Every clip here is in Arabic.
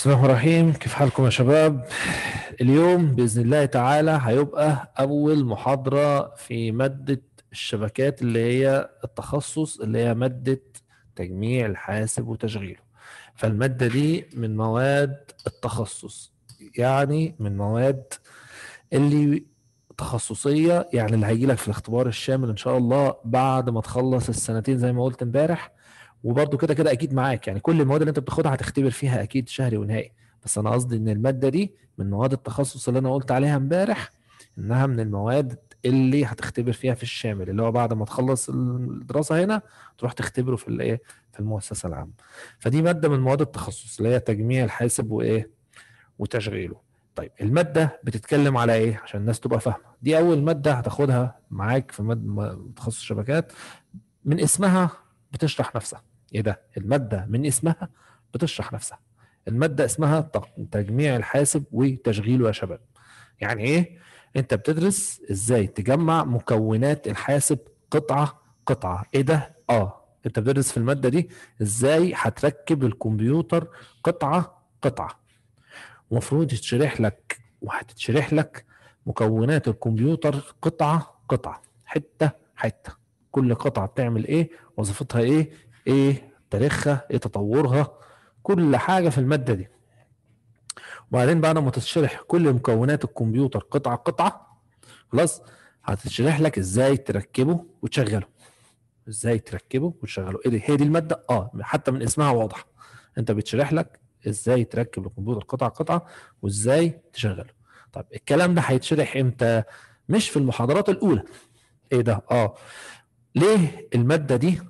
بسم الله الرحمن الرحيم. كيف حالكم يا شباب؟ اليوم بإذن الله تعالى هيبقى أول محاضرة في مادة الشبكات اللي هي التخصص اللي هي مادة تجميع الحاسب وتشغيله. فالمادة دي من مواد التخصص يعني من مواد اللي تخصصية يعني اللي هيجي لك في الاختبار الشامل إن شاء الله بعد ما تخلص السنتين زي ما قلت إمبارح. وبرده كده كده أكيد معاك يعني كل المواد اللي أنت بتاخدها هتختبر فيها أكيد شهري ونهائي. بس أنا قصدي إن المادة دي من مواد التخصص اللي أنا قلت عليها امبارح إنها من المواد اللي هتختبر فيها في الشامل اللي هو بعد ما تخلص الدراسة هنا تروح تختبره في الإيه؟ في المؤسسة العامة. فدي مادة من مواد التخصص اللي هي تجميع الحاسب وإيه؟ وتشغيله. طيب المادة بتتكلم على إيه؟ عشان الناس تبقى فاهمة. دي أول مادة هتاخدها معاك في مادة تخصص شبكات من اسمها بتشرح نفسها إيه ده؟ المادة من اسمها بتشرح نفسها. المادة اسمها تجميع الحاسب وتشغيله يا شباب. يعني إيه؟ أنت بتدرس إزاي تجمع مكونات الحاسب قطعة قطعة. إيه ده؟ آه. أنت بتدرس في المادة دي إزاي هتركب الكمبيوتر قطعة قطعة. المفروض يتشرح لك وهتتشرح لك مكونات الكمبيوتر قطعة قطعة. حتة حتة. كل قطعة بتعمل إيه؟ وظيفتها إيه؟ إيه تاريخها إيه تطورها كل حاجة في المادة دي. وبعدين بعد ما تشرح كل مكونات الكمبيوتر قطعة قطعة خلاص هتشرح لك إزاي تركبه وتشغله. إزاي تركبه وتشغله. إيه دي؟ هي دي المادة؟ آه حتى من اسمها واضح أنت بتشرح لك إزاي تركب الكمبيوتر قطعة قطعة وإزاي تشغله. طب الكلام ده هيتشرح إمتى؟ مش في المحاضرات الأولى. إيه ده؟ آه. ليه المادة دي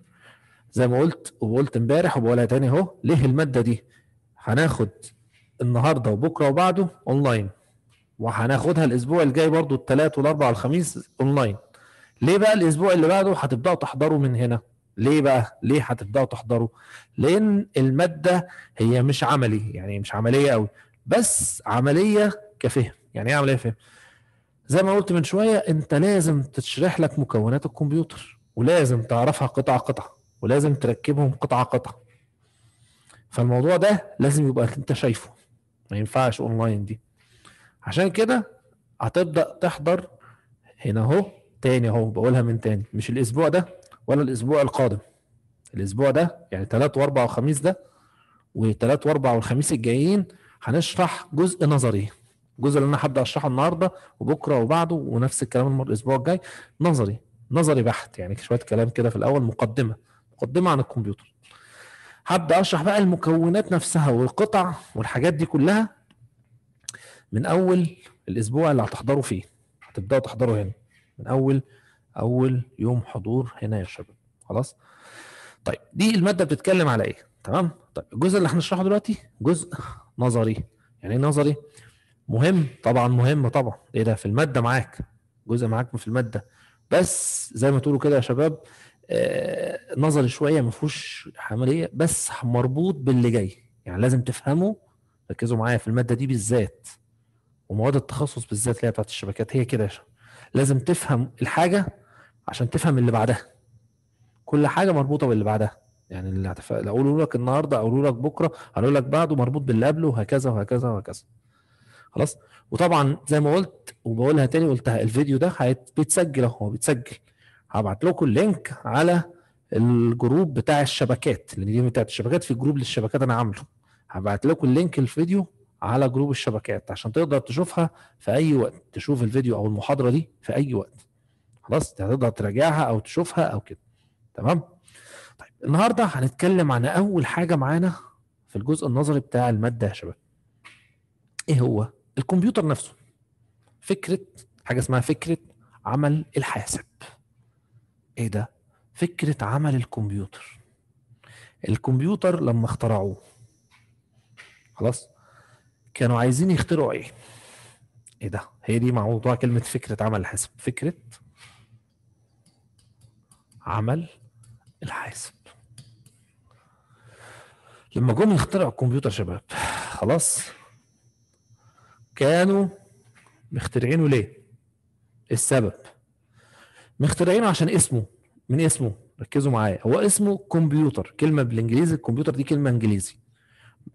زي ما قلت وقلت امبارح وبقولها تاني اهو ليه المادة دي؟ هناخد النهارده وبكرة وبعده اونلاين وهناخدها الأسبوع الجاي برضو الثلاث والأربع والخميس اونلاين ليه بقى الأسبوع اللي بعده هتبدأوا تحضروا من هنا؟ ليه بقى؟ ليه هتبدأوا تحضروا؟ لأن المادة هي مش عملي يعني مش عملية قوي بس عملية كفهم. يعني إيه عملية فهم زي ما قلت من شوية أنت لازم تشرح لك مكونات الكمبيوتر ولازم تعرفها قطعه قطعه ولازم تركبهم قطعة قطعة. فالموضوع ده لازم يبقى انت شايفه. ما ينفعش اونلاين دي. عشان كده هتبدأ تحضر هنا اهو تاني اهو بقولها من تاني. مش الأسبوع ده ولا الأسبوع القادم. الأسبوع ده يعني ثلاث وأربع وخميس ده وثلاث وأربع والخميس الجايين هنشرح جزء نظري. الجزء اللي أنا هبدأ أشرحه النهارده وبكرة وبعده ونفس الكلام الأسبوع الجاي. نظري. نظري بحت يعني شوية كلام كده في الأول مقدمة. مقدمة عن الكمبيوتر. هبدأ أشرح بقى المكونات نفسها والقطع والحاجات دي كلها من أول الأسبوع اللي هتحضروا فيه. هتبدأوا تحضروا هنا. من أول أول يوم حضور هنا يا شباب. خلاص؟ طيب دي المادة بتتكلم على إيه؟ تمام؟ طيب الجزء اللي هنشرحه دلوقتي جزء نظري. يعني إيه نظري؟ مهم؟ طبعا مهم طبعا. إيه ده؟ في المادة معاك. جزء معاك في المادة. بس زي ما تقولوا كده يا شباب نظري شوية ما فيهوش عمليه بس مربوط باللي جاي. يعني لازم تفهموا ركزوا معايا في المادة دي بالذات. ومواد التخصص بالذات اللي هي بتاعت الشبكات هي كده لازم تفهم الحاجة عشان تفهم اللي بعدها. كل حاجة مربوطة باللي بعدها. يعني اللي هتف... اقوله لك النهارده اقوله لك بكرة أقول لك بعده مربوط باللي قبله وهكذا وهكذا وهكذا. خلاص؟ وطبعا زي ما قلت وبقولها تاني قلتها الفيديو ده بيتسجل أهو بيتسجل. هبعت لكم ال link على ال group بتاع الشبكات اللي دي بتاعت الشبكات في group للشبكات أنا عامله. هبعت لكم ال link الفيديو على group الشبكات عشان تقدر تشوفها في أي وقت تشوف الفيديو أو المحاضرة دي في أي وقت. خلاص هتقدر تراجعها أو تشوفها أو كده. تمام؟ طيب النهارده هنتكلم عن أول حاجة معانا في الجزء النظري بتاع المادة يا شباب. إيه هو؟ الكمبيوتر نفسه. فكرة حاجة اسمها فكرة عمل الحاسب. إيه ده؟ فكرة عمل الكمبيوتر. الكمبيوتر لما اخترعوه خلاص كانوا عايزين يخترعوا إيه؟ إيه ده؟ هي دي موضوع كلمة فكرة عمل الحاسب فكرة عمل الحاسب. لما جم يخترعوا الكمبيوتر شباب خلاص كانوا مخترعينه ليه؟ السبب. مخترعينه عشان اسمه. من اسمه؟ ركزوا معايا. هو اسمه كمبيوتر. كلمة بالإنجليزي الكمبيوتر دي كلمة إنجليزي.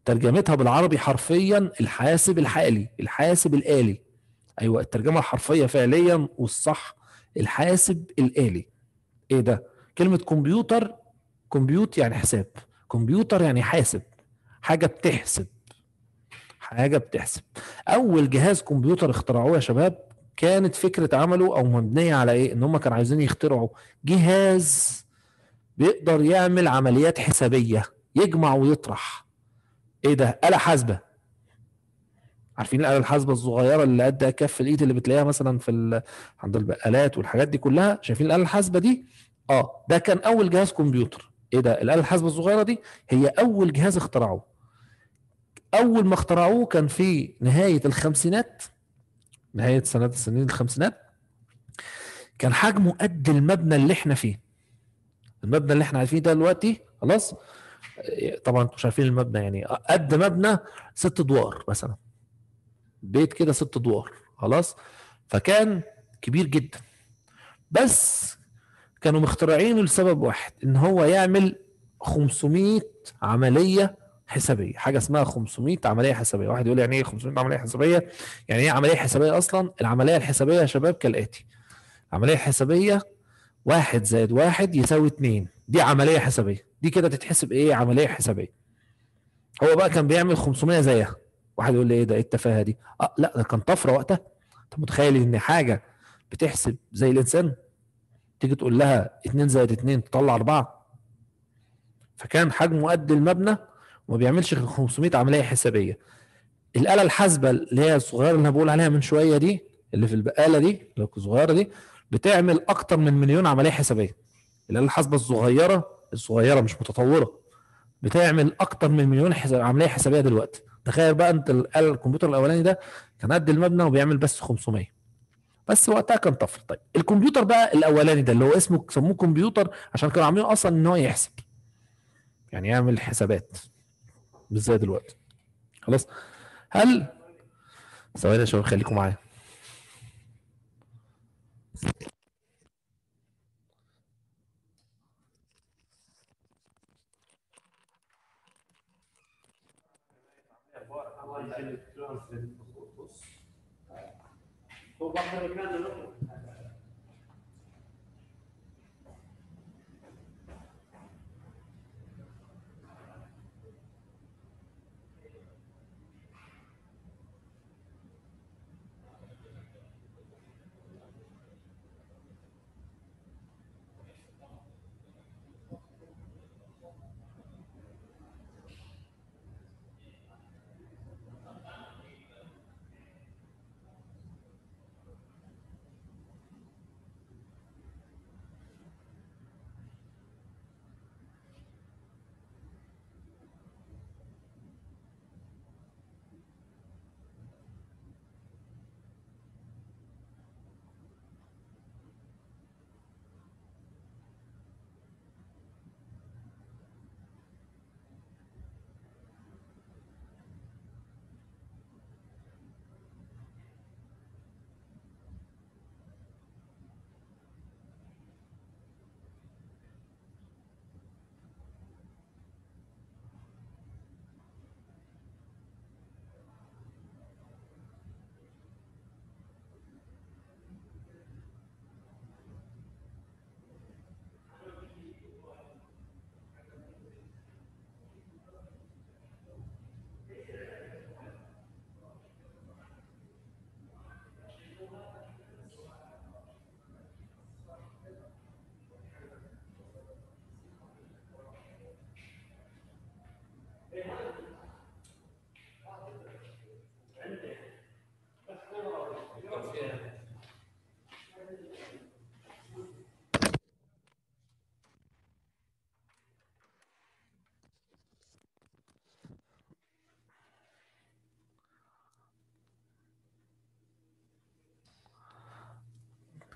ترجمتها بالعربي حرفيا الحاسب الحالي الحاسب الآلي. أيوه الترجمة الحرفيه فعليا والصح الحاسب الآلي. إيه ده؟ كلمة كمبيوتر كمبيوت يعني حساب. كمبيوتر يعني حاسب. حاجة بتحسب. حاجة بتحسب. أول جهاز كمبيوتر اخترعوه يا شباب كانت فكرة عمله أو مبنية على إيه؟ إن هم كانوا عايزين يخترعوا جهاز بيقدر يعمل عمليات حسابية يجمع ويطرح. إيه ده؟ آلة حاسبة. عارفين الآلة الحاسبة الصغيرة اللي قد كف الإيد اللي بتلاقيها مثلا في عند البقالات والحاجات دي كلها؟ شايفين الآلة الحاسبة دي؟ آه ده كان أول جهاز كمبيوتر. إيه ده؟ الآلة الحاسبة الصغيرة دي هي أول جهاز اخترعوه. أول ما اخترعوه كان في نهاية الخمسينات. نهاية سنة السنين الخمسينات كان حجمه قد المبنى اللي إحنا فيه. المبنى اللي إحنا عارفينه ده دلوقتي خلاص؟ طبعا أنتم شايفين المبنى يعني قد مبنى ست ادوار مثلا. بيت كده ست ادوار خلاص؟ فكان كبير جدا. بس كانوا مخترعينه لسبب واحد إن هو يعمل 500 عملية حسابية حاجة اسمها 500 عملية حسابية. واحد يقول يعني إيه 500 عملية حسابية؟ يعني إيه عملية حسابية أصلا؟ العملية الحسابية يا شباب كالآتي. العملية الحسابيه واحد زائد واحد يساوي اتنين. دي عملية حسابية. دي كده تتحسب إيه؟ عملية حسابية. هو بقى كان بيعمل 500 زيها. واحد يقول لي إيه ده؟ إيه التفاهة دي؟ آه لا ده كان طفرة وقتها. أنت متخيل إن حاجة بتحسب زي الإنسان؟ تيجي تقول لها 2 زائد 2 تطلع 4 فكان حجمه قد المبنى وما بيعملش 500 عملية حسابية. الآلة الحاسبة اللي هي الصغيرة اللي أنا بقول عليها من شوية دي اللي في البقاله دي الصغيرة دي بتعمل أكتر من مليون عملية حسابية. الآلة الحاسبة الصغيرة الصغيرة مش متطورة بتعمل أكتر من مليون حساب عملية حسابية دلوقتي. تخيل بقى أنت الآلة الكمبيوتر الأولاني ده كان قد المبنى وبيعمل بس 500 بس وقتها كان طفل طيب الكمبيوتر بقى الأولاني ده اللي هو اسمه سموه كمبيوتر عشان كانوا عاملينه أصلا إن هو يحسب. يعني يعمل حسابات. زي دلوقتي. خلاص؟ هل ثواني يا شباب خليكم معايا هو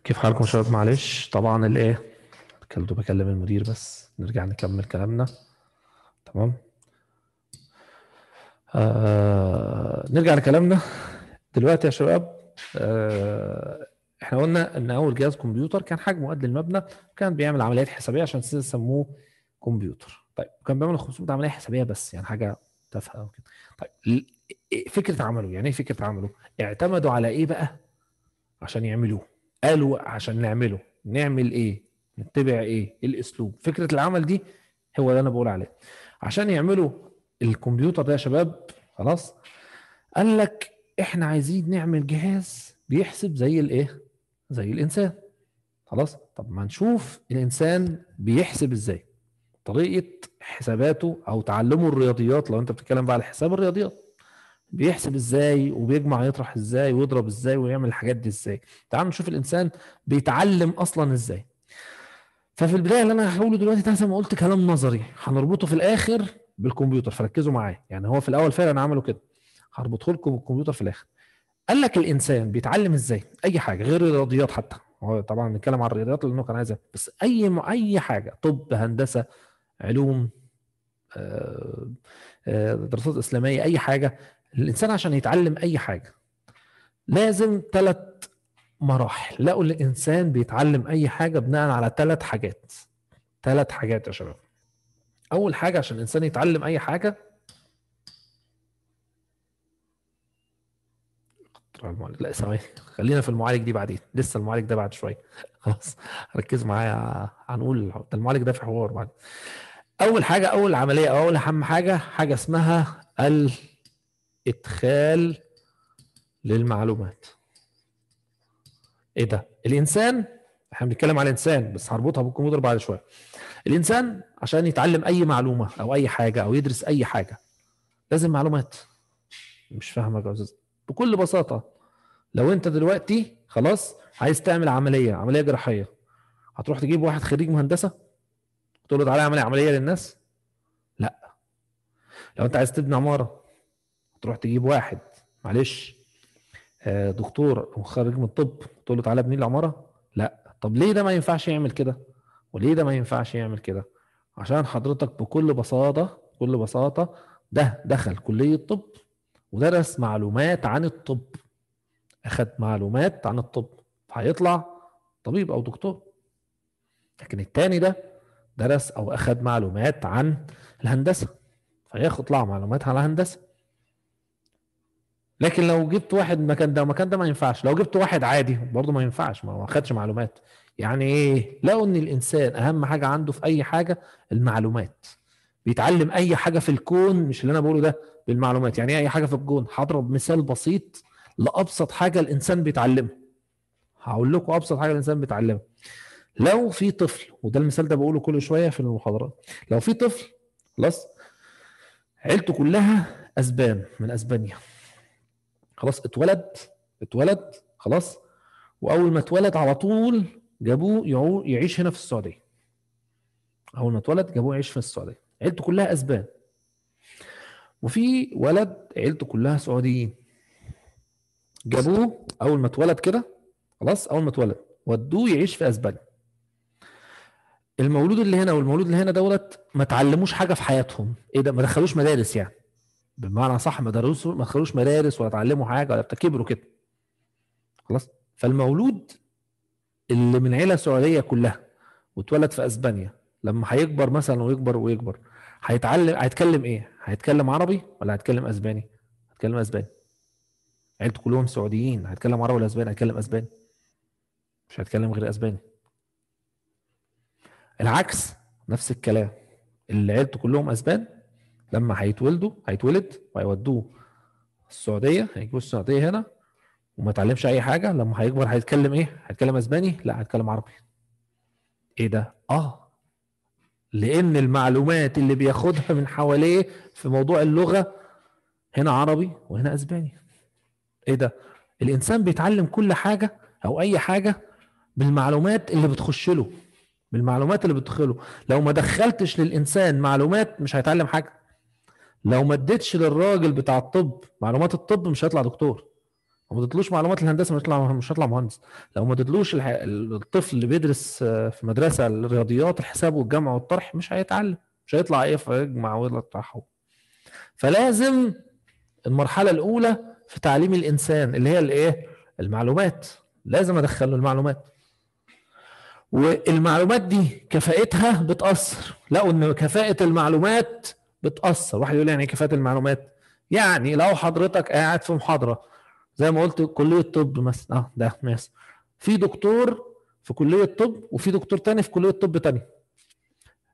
كيف حالكم شباب؟ معلش. طبعا الايه كنت بكلم المدير بس. نرجع نكمل كلامنا. تمام؟ آه نرجع لكلامنا. دلوقتي يا شباب آه إحنا قلنا إن أول جهاز كمبيوتر كان حجمه قد المبنى وكان بيعمل عمليات حسابية عشان سموه كمبيوتر. طيب كان بيعمل 500 عملية حسابية بس يعني حاجة تافهة أو كده طيب فكرة عمله يعني إيه فكرة عمله؟ اعتمدوا على إيه بقى؟ عشان يعملوه. قالوا عشان نعمله نعمل إيه؟ نتبع إيه؟ الأسلوب. فكرة العمل دي هو اللي أنا بقول عليه. عشان يعملوا الكمبيوتر ده يا شباب خلاص قال لك إحنا عايزين نعمل جهاز بيحسب زي الإيه؟ زي الإنسان. خلاص؟ طب ما نشوف الإنسان بيحسب إزاي؟ طريقة حساباته أو تعلمه الرياضيات لو أنت بتتكلم بقى على حساب الرياضيات. بيحسب إزاي وبيجمع يطرح إزاي ويضرب إزاي ويعمل الحاجات دي إزاي. تعال نشوف الإنسان بيتعلم أصلا إزاي. ففي البداية اللي أنا هقوله دلوقتي ده زي ما قلت كلام نظري. هنربطه في الآخر بالكمبيوتر. فركزوا معايا. يعني هو في الأول فعلا عملوا كده. هربطه لكم بالكمبيوتر في الآخر. قال لك الإنسان بيتعلم إزاي؟ أي حاجة. غير الرياضيات حتى. هو طبعا بنتكلم عن الرياضيات لأنه كان عايز بس أي أي حاجة. طب هندسة علوم آه، آه، دراسات إسلامية أي حاجة الإنسان عشان يتعلم أي حاجة لازم ثلاث مراحل. لقوا الإنسان بيتعلم أي حاجة بناء على ثلاث حاجات. ثلاث حاجات يا شباب. أول حاجة عشان الإنسان يتعلم أي حاجة المعالج لا ثواني. خلينا في المعالج دي بعدين. لسه المعالج ده بعد شوية. خلاص ركزوا معايا. هنقول ده المعالج ده في حوار بعد. أول حاجة أول عملية أو أول أهم حاجة حاجة اسمها الادخال للمعلومات. إيه ده؟ الإنسان إحنا بنتكلم على الإنسان بس هربطها بالكمبيوتر بعد شوية. الإنسان عشان يتعلم أي معلومة أو أي حاجة أو يدرس أي حاجة لازم معلومات. مش فاهمك يا أستاذ. بكل بساطة لو أنت دلوقتي خلاص عايز تعمل عملية عملية جراحية هتروح تجيب واحد خريج مهندسة؟ تقول له تعالى اعمل عملية للناس؟ لا. لو أنت عايز تبني عمارة تروح تجيب واحد. معلش. آه، دكتور خارج من الطب. تقول له تعالى ابني لي عماره لا. طب ليه ده ما ينفعش يعمل كده؟ وليه ده ما ينفعش يعمل كده؟ عشان حضرتك بكل بساطة بكل بساطة ده دخل كلية طب ودرس معلومات عن الطب. اخذ معلومات عن الطب. فهيطلع طبيب أو دكتور. لكن التاني ده درس أو اخذ معلومات عن الهندسة. فيطلع معلومات عن الهندسة. لكن لو جبت واحد مكان ده ومكان ده ما ينفعش. لو جبت واحد عادي برضه ما ينفعش ما اخدش معلومات. يعني إيه؟ لو إن الإنسان أهم حاجة عنده في أي حاجة المعلومات. بيتعلم أي حاجة في الكون مش اللي أنا بقوله ده بالمعلومات. يعني إيه أي حاجة في الكون؟ هضرب مثال بسيط لأبسط حاجة الإنسان بيتعلمها هقول لكم أبسط حاجة الإنسان بيتعلمها لو في طفل وده المثال ده بقوله كل شوية في المحاضرات. لو في طفل خلاص عيلته كلها أسبان من أسبانيا. خلاص اتولد اتولد خلاص. وأول ما اتولد على طول جابوه يعيش هنا في السعودية. أول ما اتولد جابوه يعيش في السعودية. عيلته كلها أسبان. وفي ولد عيلته كلها سعوديين. جابوه أول ما اتولد كده خلاص أول ما اتولد. ودوه يعيش في أسبانيا. المولود اللي هنا والمولود اللي هنا دولت ما تعلموش حاجة في حياتهم. إيه ده؟ ما دخلوش مدارس يعني. بمعنى صح ما درسوا ما دخلوش مدارس ولا اتعلموا حاجة ولا كبروا كده. خلاص؟ فالمولود اللي من عيلة سعوديه كلها واتولد في أسبانيا لما هيكبر مثلا ويكبر ويكبر هيتعلم هيتكلم إيه؟ هيتكلم عربي ولا هيتكلم أسباني؟ هيتكلم أسباني. عيلته كلهم سعوديين هيتكلم عربي ولا أسباني؟ هيتكلم أسباني. مش هيتكلم غير أسباني. العكس نفس الكلام. اللي عيلته كلهم أسبان لما هيتولدوا هيتولد وهيودوه السعودية هيجوا السعودية هنا وما يتعلمش أي حاجة لما هيكبر هيتكلم إيه؟ هيتكلم أسباني؟ لا هيتكلم عربي. إيه ده؟ آه. لأن المعلومات اللي بياخدها من حواليه في موضوع اللغة هنا عربي وهنا أسباني. إيه ده؟ الإنسان بيتعلم كل حاجة أو أي حاجة بالمعلومات اللي بتخش له بالمعلومات اللي بتدخله. لو ما دخلتش للإنسان معلومات مش هيتعلم حاجة. لو ما اديتش للراجل بتاع الطب معلومات الطب مش هيطلع دكتور. لو ما اديتلوش معلومات الهندسة مش هيطلع مش هيطلع مهندس. لو ما اديتلوش الطفل اللي بيدرس آه، في مدرسة الرياضيات الحساب والجمع والطرح مش هيتعلم. مش هيطلع إيه فيجمع ويطرح فلازم المرحلة الأولى في تعليم الإنسان اللي هي الإيه؟ المعلومات. لازم ادخله المعلومات. والمعلومات دي كفاءتها بتأثر. لقوا إن كفاءة المعلومات بتأثر. واحد يقول لي يعني إيه كفاءه المعلومات؟ يعني لو حضرتك قاعد في محاضرة زي ما قلت كلية طب مثلا. آه ده مثلا في دكتور في كلية طب وفي دكتور تاني في كلية طب تاني.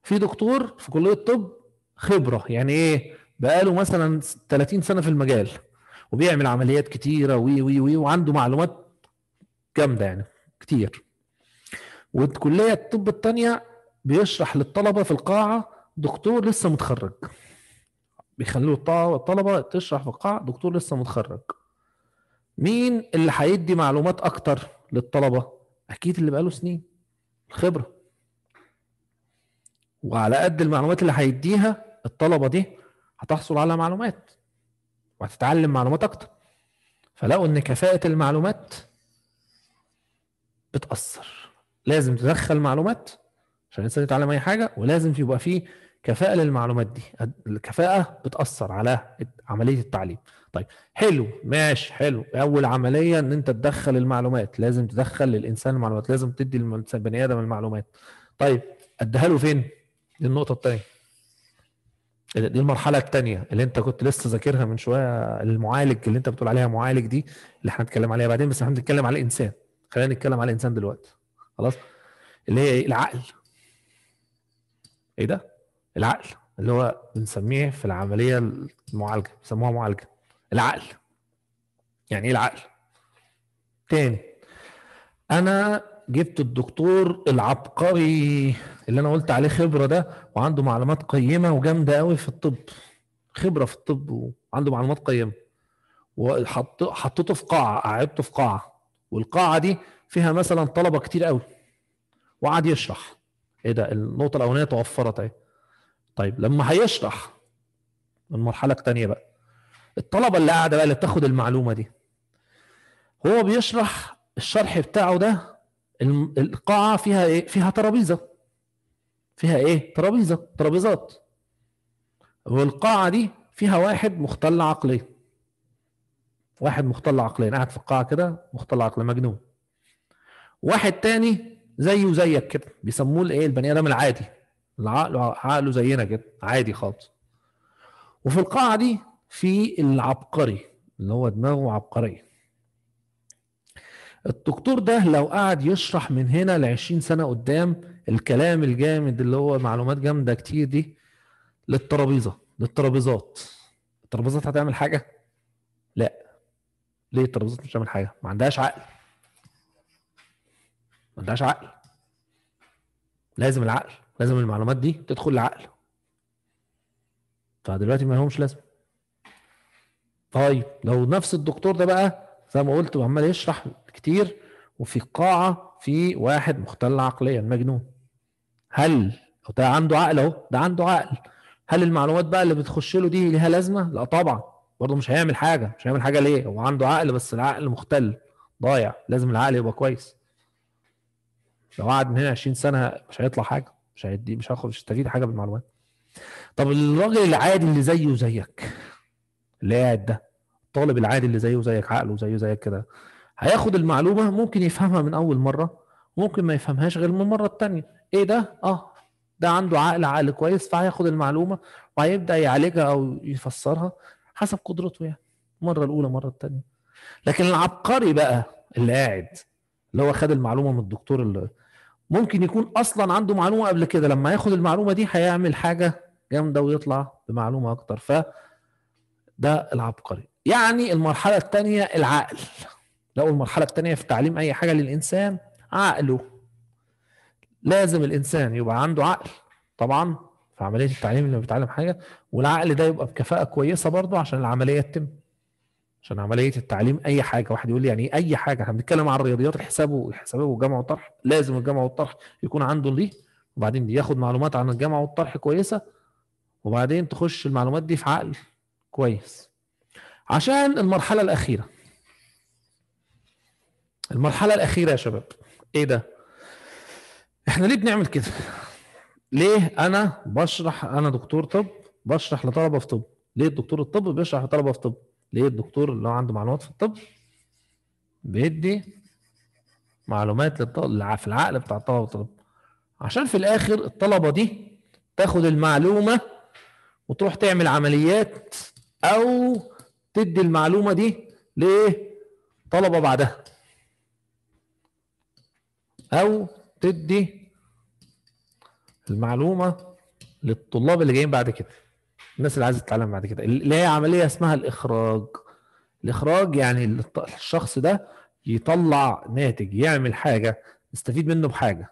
في دكتور في كلية طب خبرة. يعني إيه؟ بقاله مثلا 30 سنة في المجال وبيعمل عمليات كتيرة وي وي وي وعنده معلومات جامدة يعني كتير. والكلية الطب الثانية بيشرح للطلبة في القاعة دكتور لسه متخرج. بيخلوا الطلبه تشرح في القاعة دكتور لسه متخرج. مين اللي هيدي معلومات أكتر للطلبة؟ أكيد اللي بقاله سنين. الخبرة. وعلى قد المعلومات اللي هيديها الطلبة دي هتحصل على معلومات. وهتتعلم معلومات أكتر. فلقوا إن كفاءة المعلومات بتأثر. لازم تدخل معلومات عشان الإنسان يتعلم أي حاجة ولازم يبقى فيه كفاءة للمعلومات دي. الكفاءة بتأثر على عملية التعليم. طيب حلو ماشي حلو. أول عملية إن أنت تدخل المعلومات. لازم تدخل للإنسان المعلومات لازم تدي البني آدم المعلومات. طيب أديها له فين؟ دي النقطة الثانية دي المرحلة الثانية اللي أنت كنت لسه ذاكرها من شوية. المعالج اللي أنت بتقول عليها معالج دي اللي إحنا هنتكلم عليها بعدين بس إحنا بنتكلم على الإنسان. خلينا نتكلم على الإنسان دلوقتي. خلاص؟ اللي هي إيه؟ العقل. إيه ده؟ العقل اللي هو بنسميه في العملية المعالجة بيسموها معالجة. العقل. يعني إيه العقل؟ تاني أنا جبت الدكتور العبقري اللي أنا قلت عليه خبرة ده وعنده معلومات قيمة وجامدة قوي في الطب. خبرة في الطب وعنده معلومات قيمة. وحط حطيته في قاعة قعدته في قاعة. والقاعة دي فيها مثلا طلبة كتير قوي وقعد يشرح. إيه ده؟ النقطة الأولانية توفرت أهي. طيب لما هيشرح المرحله الثانية بقى الطلبة اللي قاعدة بقى اللي بتاخد المعلومة دي هو بيشرح الشرح بتاعه ده القاعة فيها إيه؟ فيها ترابيزة. فيها إيه؟ ترابيزة ترابيزات. والقاعة دي فيها واحد مختل عقليا واحد مختل عقليا. قاعد في القاعة كده مختل عقليا مجنون. واحد تاني زيه زيك كده. بيسموه الايه؟ البني آدم العادي. العقل عقله زينا كده عادي خالص. وفي القاعة دي في العبقري اللي هو دماغه عبقرية. الدكتور ده لو قعد يشرح من هنا ل 20 سنة قدام الكلام الجامد اللي هو معلومات جامدة كتير دي للترابيزة. للترابيزات. الترابيزات هتعمل حاجة؟ لا. ليه الترابيزات مش هتعمل حاجة؟ ما عندهاش عقل. ما عندهاش عقل. لازم العقل لازم المعلومات دي تدخل العقل فدلوقتي ما لهمش لازمة. طيب لو نفس الدكتور ده بقى زي ما قلت وعمال يشرح كتير وفي قاعة في واحد مختل عقليا مجنون. هل ده عنده عقل أهو؟ ده عنده عقل. هل المعلومات بقى اللي بتخش له دي ليها لازمة؟ لا طبعا. برضه مش هيعمل حاجة. مش هيعمل حاجة ليه؟ هو عنده عقل بس العقل مختل ضايع. لازم العقل يبقى كويس. لو قعد من هنا 20 سنة مش هيطلع حاجة مش هيدي مش هياخد مش هيستفيد حاجة بالمعلومات. طب الراجل العادي اللي زيه زيك اللي قاعد ده الطالب العادي اللي زيه زيك عقله زيه زيك كده هياخد المعلومة ممكن يفهمها من أول مرة ممكن ما يفهمهاش غير من المره الثانية إيه ده؟ آه ده عنده عقل عقل كويس فهياخد المعلومة وهيبدأ يعالجها أو يفسرها حسب قدرته يعني المره الأولى المره الثانية لكن العبقري بقى اللي قاعد اللي هو خد المعلومة من الدكتور اللي ممكن يكون أصلا عنده معلومة قبل كده. لما ياخد المعلومة دي هيعمل حاجة جامدة ويطلع بمعلومة أكتر. ف ده العبقري. يعني المرحلة الثانية العقل. لو المرحلة الثانية في تعليم أي حاجة للإنسان عقله. لازم الإنسان يبقى عنده عقل. طبعا في عملية التعليم اللي بيتعلم حاجة والعقل ده يبقى بكفاءة كويسة برضه عشان العملية تتم. عشان عملية التعليم أي حاجة. واحد يقول لي يعني أي حاجة؟ إحنا بنتكلم عن الرياضيات الحساب والحساب والجمع والطرح. لازم الجمع والطرح يكون عنده ليه. وبعدين ياخد معلومات عن الجمع والطرح كويسة. وبعدين تخش المعلومات دي في عقل كويس. عشان المرحلة الأخيرة. المرحلة الأخيرة يا شباب. إيه ده؟ إحنا ليه بنعمل كده؟ ليه أنا بشرح أنا دكتور طب بشرح لطلبة في طب؟ ليه الدكتور الطب بيشرح لطلبة في طب؟ ليه الدكتور اللي هو عنده معلومات في الطب بيدي معلومات في العقل بتاع الطلبه والطلبه عشان في الآخر الطلبة دي تاخد المعلومة وتروح تعمل عمليات أو تدي المعلومة دي لطلبه بعدها. أو تدي المعلومة للطلاب اللي جايين بعد كده. الناس اللي عايزة تتعلم بعد كده. اللي هي عملية اسمها الإخراج. الإخراج يعني الشخص ده يطلع ناتج يعمل حاجة نستفيد منه بحاجة.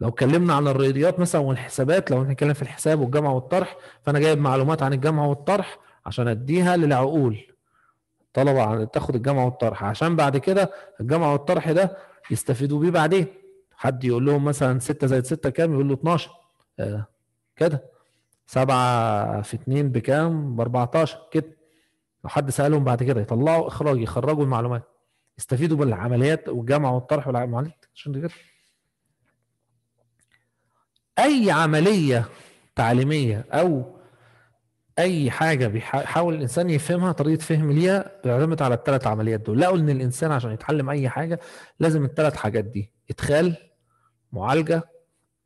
لو اتكلمنا عن الرياضيات مثلا والحسابات لو هنتكلم في الحساب والجمع والطرح فأنا جايب معلومات عن الجمع والطرح عشان أديها للعقول. طلبة عن تاخد الجمع والطرح. عشان بعد كده الجمع والطرح ده يستفيدوا بيه بعدين. حد يقول لهم مثلا 6 زائد 6 كام؟ يقول له 12 آه كده. 7 في 2 بكام؟ ب 14 كده. لو حد سألهم بعد كده يطلعوا إخراج يخرجوا المعلومات. يستفيدوا بالعمليات والجمع والطرح والعمليات عشان كده. أي عملية تعليمية أو أي حاجة بيحاول الإنسان يفهمها طريقة فهم ليها بيعتمد على الثلاث عمليات دول. لقوا إن الإنسان عشان يتعلم أي حاجة لازم الثلاث حاجات دي إدخال معالجة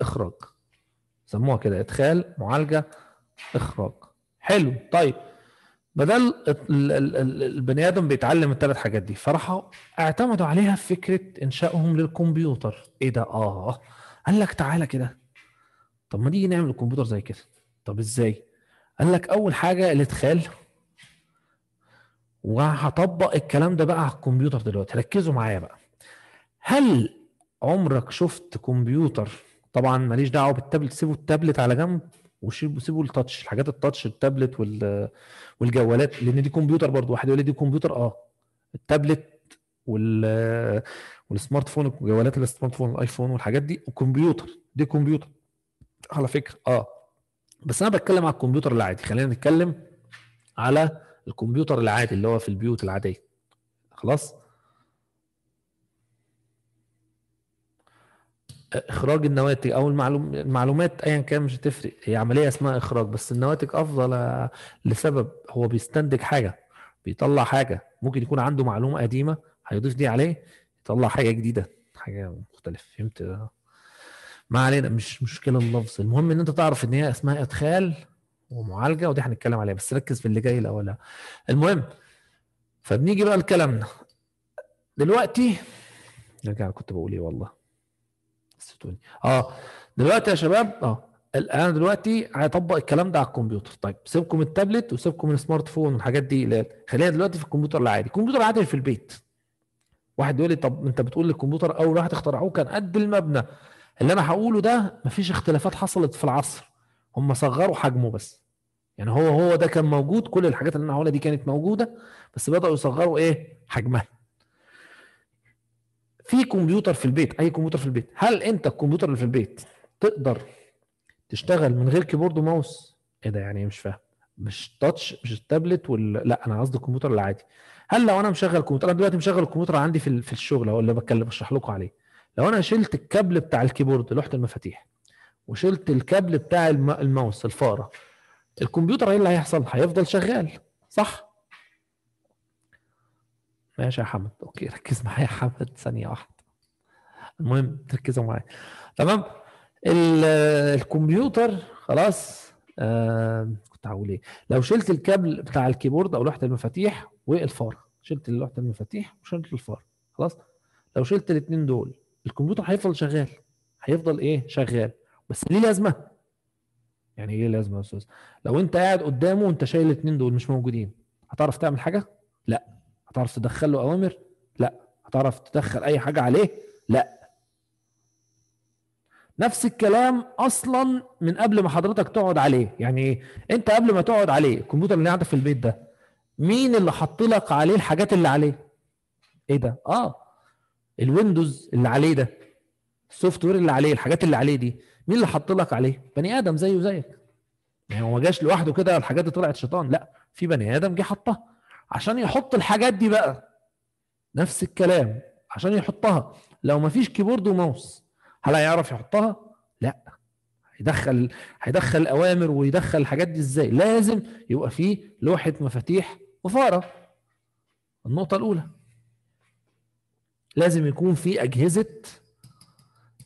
إخراج. سموها كده إدخال معالجة إخراج. حلو. طيب بدل البني آدم بيتعلم الثلاث حاجات دي فراحوا اعتمدوا عليها في فكرة إنشائهم للكمبيوتر. إيه ده؟ آه. قال لك تعالى كده. طب ما نيجي نعمل الكمبيوتر زي كده. طب إزاي؟ قال لك أول حاجة الإدخال. وهطبق الكلام ده بقى على الكمبيوتر دلوقتي. ركزوا معايا بقى. هل عمرك شفت كمبيوتر طبعا ماليش دعوة بالتابلت سيبوا التابلت على جنب وسيبوا ال touch الحاجات ال touch ال tablet وال والجوالات لأن دي كمبيوتر برضه واحد يقول لي دي كمبيوتر آه. التابلت وال وال smart phone وجوالات ال smart phone الايفون والحاجات دي وكمبيوتر دي كمبيوتر. على فكرة آه. بس أنا بتكلم على الكمبيوتر العادي خلينا نتكلم على الكمبيوتر العادي اللي هو في البيوت العادية. خلاص؟ إخراج النواتج أو المعلوم المعلومات ايا كان مش هتفرق. هي عملية اسمها إخراج بس النواتج أفضل لسبب. هو بيستنتج حاجة بيطلع حاجة. ممكن يكون عنده معلومة قديمة هيضيف دي عليه يطلع حاجة جديدة. حاجة مختلفة. فهمت؟ ما علينا. مش مشكلة اللفظ. المهم إن أنت تعرف إن هي اسمها إدخال ومعالجة ودي هنتكلم عليها بس ركز في اللي جاي الأول. المهم فبنيجي بقى لكلامنا. دلوقتي نرجع كنت بقول إيه والله. نسيتوني آه. دلوقتي يا شباب آه. أنا دلوقتي هطبق الكلام ده على الكمبيوتر. طيب سيبكم التابلت وسيبكم السمارت فون والحاجات دي خلينا دلوقتي في الكمبيوتر العادي. الكمبيوتر العادي في البيت. واحد يقول لي طب انت بتقول الكمبيوتر اول واحد اخترعوه كان قد المبنى. اللي أنا هقوله ده مفيش اختلافات حصلت في العصر. هم صغروا حجمه بس. يعني هو هو ده كان موجود كل الحاجات اللي أنا هقولها دي كانت موجودة بس بدأوا يصغروا إيه؟ حجمها. في كمبيوتر في البيت أي كمبيوتر في البيت. هل أنت الكمبيوتر اللي في البيت تقدر تشتغل من غير كيبورد وماوس؟ إيه ده يعني مش فاهم. مش تاتش مش التابلت ولا لا أنا قصدي الكمبيوتر العادي هل لو أنا مشغل الكمبيوتر أنا دلوقتي مشغل الكمبيوتر عندي في في الشغل أهو اللي بتكلم بشرح لكم عليه. لو أنا شلت الكابل بتاع ال keyboard لوحة المفاتيح وشلت الكابل بتاع الماوس الفارة الكمبيوتر إيه اللي هيحصل؟ هيفضل شغال صح؟ ماشي يا حمد. okay ركز معايا يا حمد. ثانية واحدة. المهم تركزوا معايا. تمام؟ الكمبيوتر خلاص. آه كنت هقول إيه؟ لو شلت الكابل بتاع ال keyboard أو لوحة المفاتيح والفاره شلت لوحة المفاتيح وشلت الفاره خلاص؟ لو شلت الاثنين دول الكمبيوتر هيفضل شغال. هيفضل إيه؟ شغال. بس ليه لازمة؟ يعني إيه لازمة يا أستاذ؟ لو أنت قاعد قدامه وأنت شايل الاثنين دول مش موجودين هتعرف تعمل حاجة؟ لا. هتعرف تدخل له أوامر؟ لا. هتعرف تدخل أي حاجة عليه؟ لا. نفس الكلام أصلا من قبل ما حضرتك تقعد عليه. يعني أنت قبل ما تقعد عليه الكمبيوتر اللي قاعد في البيت ده مين اللي حط لك عليه الحاجات اللي عليه؟ إيه ده؟ آه. الويندوز اللي عليه ده. ال software اللي عليه الحاجات اللي عليه دي. مين اللي حط لك عليه؟ بني آدم زيي زيك. يعني هو ما جاش لوحده كده الحاجات دي طلعت شيطان. لا. في بني آدم جه حطها. عشان يحط الحاجات دي بقى. نفس الكلام عشان يحطها. لو ما فيش keyboard و mouse هل هيعرف يحطها؟ لا. هيدخل هيدخل الاوامر ويدخل الحاجات دي إزاي؟ لازم يبقى فيه لوحة مفاتيح وفارة. النقطة الأولى. لازم يكون في أجهزة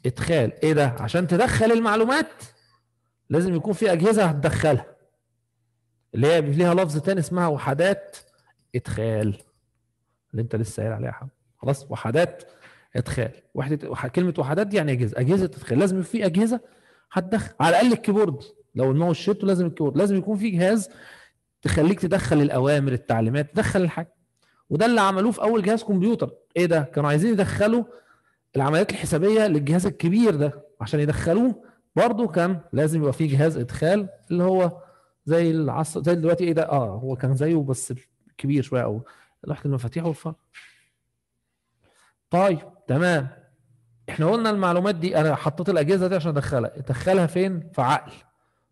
إدخال. إيه ده؟ عشان تدخل المعلومات لازم يكون في أجهزة هتدخلها. اللي هي ليها لفظ تاني اسمها وحدات إدخال اللي أنت لسه قايل عليها حب. خلاص وحدات إدخال. وحده كلمة وحدات دي يعني أجهزة. أجهزة إدخال. لازم في أجهزة هتدخل. على الأقل ال keyboard. لو الماوس شيته لازم ال keyboard. لازم يكون في جهاز تخليك تدخل الأوامر التعليمات تدخل الحاجة. وده اللي عملوه في أول جهاز كمبيوتر. إيه ده؟ كانوا عايزين يدخلوا العمليات الحسابية للجهاز الكبير ده. عشان يدخلوه برضه كان لازم يبقى فيه جهاز إدخال اللي هو زي العصر زي دلوقتي إيه ده؟ آه هو كان زيه بس كبير شوية أو لوحة المفاتيح والفرق طيب تمام. إحنا قلنا المعلومات دي أنا حطيت الأجهزة دي عشان أدخلها. أدخلها فين؟ في عقل.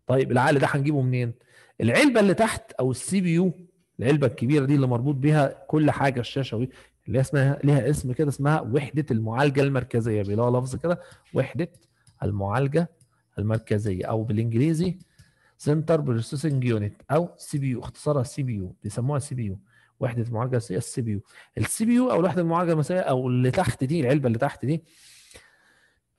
طيب العقل ده هنجيبه منين؟ العلبة اللي تحت أو ال CPU العلبة الكبيرة دي اللي مربوط بيها كل حاجة الشاشة دي اللي اسمها ليها اسم كده اسمها وحدة المعالجة المركزية بيلاقوا لفظ كده وحدة المعالجة المركزية أو بالإنجليزي سنتر بروسيسنج يونت أو سي بي يو اختصارها سي بي يو بيسموها سي بي يو. وحدة المعالجه الاساسيه ال CPU. ال CPU أو وحده المعالجة الاساسيه أو اللي تحت دي العلبة اللي تحت دي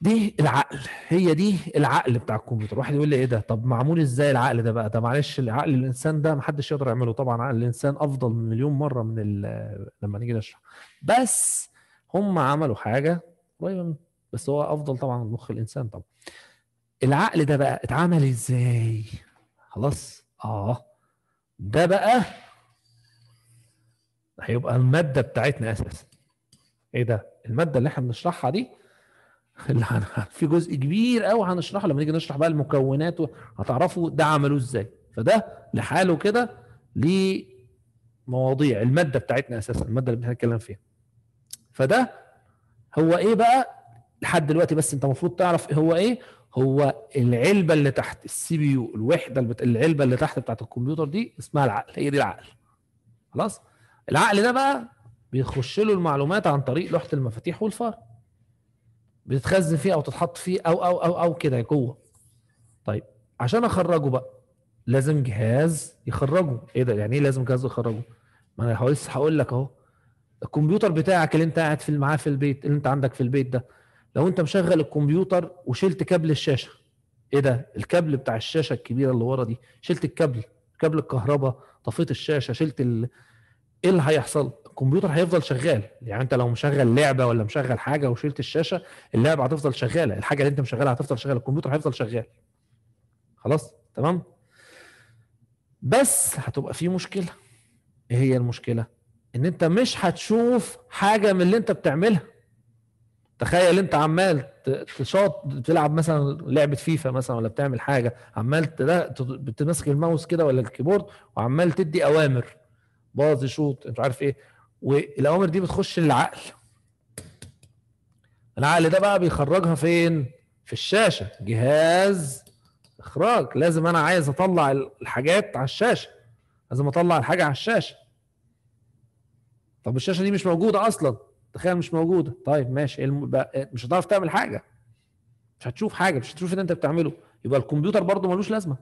دي العقل. هي دي العقل بتاع الكمبيوتر. واحد يقول لي إيه ده؟ طب معمول إزاي العقل ده بقى؟ ده معلش العقل الإنسان ده محدش يقدر يعمله. طبعا عقل الإنسان أفضل من مليون مرة من لما نيجي نشرح. بس هم عملوا حاجة قريبة بس هو أفضل طبعا من مخ الإنسان طبعا. العقل ده بقى اتعمل إزاي؟ خلاص. آه. ده بقى هيبقى المادة بتاعتنا أساسا. إيه ده؟ المادة اللي إحنا بنشرحها دي؟ اللي في جزء كبير قوي هنشرحه. لما نيجي نشرح بقى المكونات هتعرفوا ده عملوه إزاي. فده لحاله كده لمواضيع. المادة بتاعتنا أساسا المادة اللي بنتكلم فيها. فده هو إيه بقى؟ لحد دلوقتي بس انت المفروض تعرف هو إيه؟ هو العلبة اللي تحت ال CPU الوحدة البت... العلبة اللي تحت بتاعت الكمبيوتر دي اسمها العقل هي دي العقل. خلاص؟ العقل ده بقى بيخش له المعلومات عن طريق لوحة المفاتيح والفار بتتخزن فيه أو تتحط فيه أو أو أو أو كده جوه. طيب عشان أخرجه بقى لازم جهاز يخرجه. إيه ده؟ يعني إيه لازم جهاز يخرجه؟ ما أنا لسه هقول لك أهو. الكمبيوتر بتاعك اللي أنت قاعد في معاه في البيت اللي أنت عندك في البيت ده لو انت مشغل الكمبيوتر وشلت كابل الشاشه. إيه ده؟ الكابل بتاع الشاشه الكبيره اللي ورا دي. شلت الكابل كابل الكهرباء طفيت الشاشه شلت ال... إيه اللي هيحصل؟ الكمبيوتر هيفضل شغال. يعني انت لو مشغل لعبه ولا مشغل حاجة وشلت الشاشه اللعبه هتفضل شغاله. الحاجة اللي انت مشغلها هتفضل شغاله. الكمبيوتر هيفضل شغال. خلاص؟ تمام؟ بس هتبقى في مشكله. إيه هي المشكلة؟ ان انت مش هتشوف حاجة من اللي انت بتعملها. تخيل انت عمال تشاط بتلعب مثلا لعبة فيفا مثلا ولا بتعمل حاجة عمال بتمسك الماوس كده ولا الكيبورد وعمال تدي أوامر. باظ شوط انت عارف إيه. والأوامر دي بتخش للعقل. العقل ده بقى بيخرجها فين؟ في الشاشة. جهاز إخراج. لازم أنا عايز أطلع الحاجات على الشاشة. لازم أطلع الحاجة على الشاشة. طب الشاشة دي مش موجودة أصلا. تخيل مش موجودة. طيب ماشي مش هتعرف تعمل حاجة. مش هتشوف حاجة مش هتشوف اللي انت بتعمله. يبقى الكمبيوتر برضه ملوش لازمة.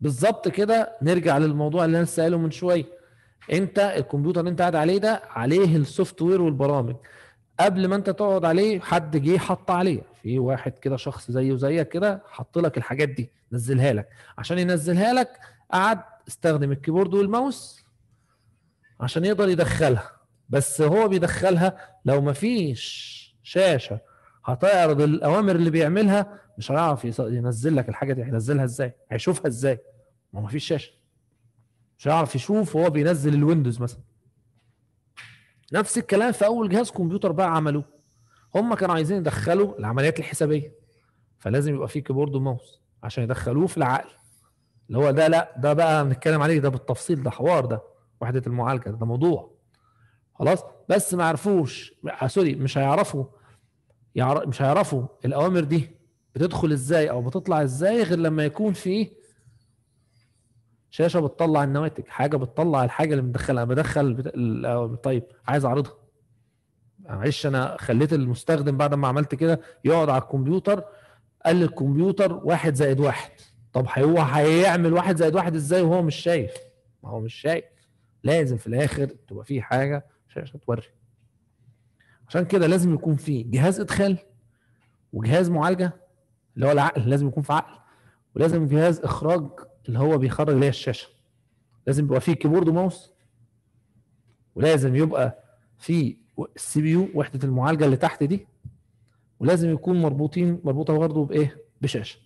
بالظبط كده نرجع للموضوع اللي أنا لسه قايله من شوية. انت الكمبيوتر اللي انت قاعد عليه ده عليه السوفت وير والبرامج. قبل ما انت تقعد عليه حد جه حط عليه. في واحد كده شخص زيه زيك كده حط لك الحاجات دي نزلها لك. عشان ينزلها لك قعد استخدم ال keyboard وال mouse عشان يقدر يدخلها. بس هو بيدخلها لو ما فيش شاشة هتعرض الأوامر اللي بيعملها مش هيعرف ينزل لك الحاجة دي. هينزلها إزاي؟ هيشوفها إزاي؟ ما ما فيش شاشة. مش هيعرف يشوف وهو بينزل ال Windows مثلا. نفس الكلام في أول جهاز كمبيوتر بقى عملوه. هم كانوا عايزين يدخلوا العمليات الحسابية. فلازم يبقى فيه keyboard و mouse عشان يدخلوه في العقل. اللي هو ده لا ده بقى بنتكلم عليه ده بالتفصيل ده حوار ده. وحدة المعالجة ده موضوع. خلاص؟ بس ما عرفوش sorry مش هيعرفوا يعرف مش هيعرفوا الأوامر دي بتدخل إزاي أو بتطلع إزاي غير لما يكون في شاشة بتطلع النواتج حاجة بتطلع الحاجة اللي مدخلها بدخل بت... طيب عايز أعرضها. معلش أنا خليت المستخدم بعد ما عملت كده يقعد على الكمبيوتر قال للكمبيوتر واحد زائد واحد. طب هو هيعمل واحد زائد واحد إزاي وهو مش شايف؟ ما هو مش شايف. لازم في الآخر تبقى في حاجة شاشه توري. عشان كده لازم يكون في جهاز إدخال وجهاز معالجة اللي هو العقل لازم يكون في عقل. ولازم جهاز إخراج اللي هو بيخرج هي الشاشة. لازم يبقى فيه كيبورد وماوس. ولازم يبقى في ال CPU وحدة المعالجة اللي تحت دي. ولازم يكون مربوطين مربوطة برضه بإيه؟ بشاشة.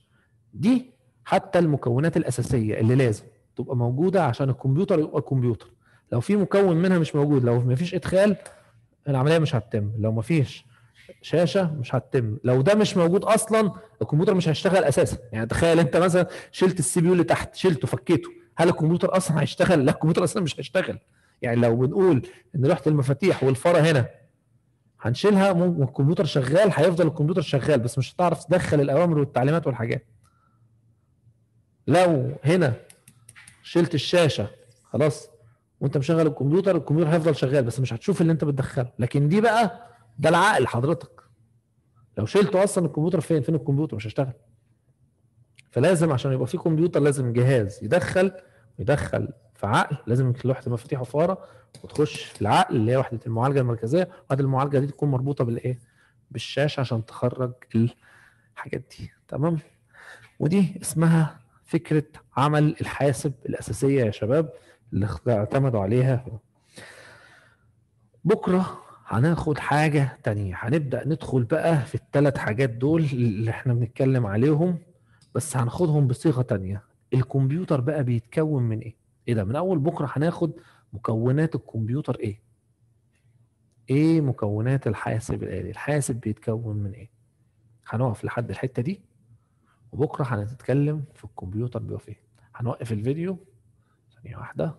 دي حتى المكونات الأساسية اللي لازم تبقى موجودة عشان الكمبيوتر يبقى كمبيوتر لو في مكون منها مش موجود لو ما فيش إدخال العملية مش هتتم. لو ما فيش شاشة مش هتتم. لو ده مش موجود أصلا الكمبيوتر مش هيشتغل أساسا. يعني تخيل أنت مثلا شلت ال CPU اللي تحت شلته فكيته هل الكمبيوتر أصلا هيشتغل؟ لا الكمبيوتر أصلا مش هيشتغل. يعني لو بنقول إن لوحه المفاتيح والفاره هنا هنشيلها ممكن الكمبيوتر شغال هيفضل الكمبيوتر شغال بس مش هتعرف تدخل الأوامر والتعليمات والحاجات. لو هنا شلت الشاشة خلاص وانت مشغل الكمبيوتر الكمبيوتر هيفضل شغال بس مش هتشوف اللي انت بتدخله. لكن دي بقى ده العقل حضرتك. لو شلته أصلا الكمبيوتر فين؟ فين الكمبيوتر؟ مش هيشتغل فلازم عشان يبقى في كمبيوتر لازم جهاز يدخل يدخل في عقل. لازم لوحه المفاتيح وفاره وتخش في العقل اللي هي وحدة المعالجة المركزية. وحدة المعالجة دي تكون مربوطة بالإيه؟ بالشاشة عشان تخرج الحاجات دي. تمام؟ ودي اسمها فكرة عمل الحاسب الأساسية يا شباب. اللي اعتمدوا عليها. بكرة هناخد حاجة تانية. هنبدأ ندخل بقى في الثلاث حاجات دول اللي إحنا بنتكلم عليهم بس هناخدهم بصيغة تانية. الكمبيوتر بقى بيتكون من إيه؟ إيه ده؟ من أول بكرة هناخد مكونات الكمبيوتر إيه؟ إيه مكونات الحاسب الآلي؟ الحاسب بيتكون من إيه؟ هنقف لحد الحتة دي وبكرة هنتكلم في الكمبيوتر بيبقى فين هنوقف الفيديو ثانية واحدة.